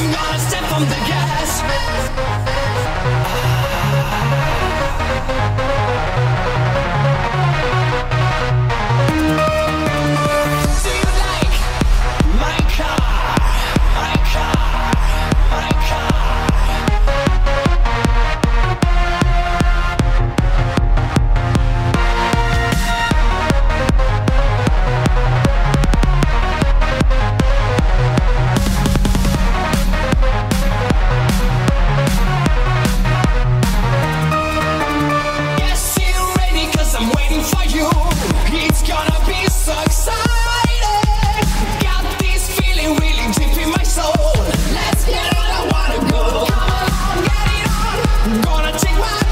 I'm gonna step on the gas. Take my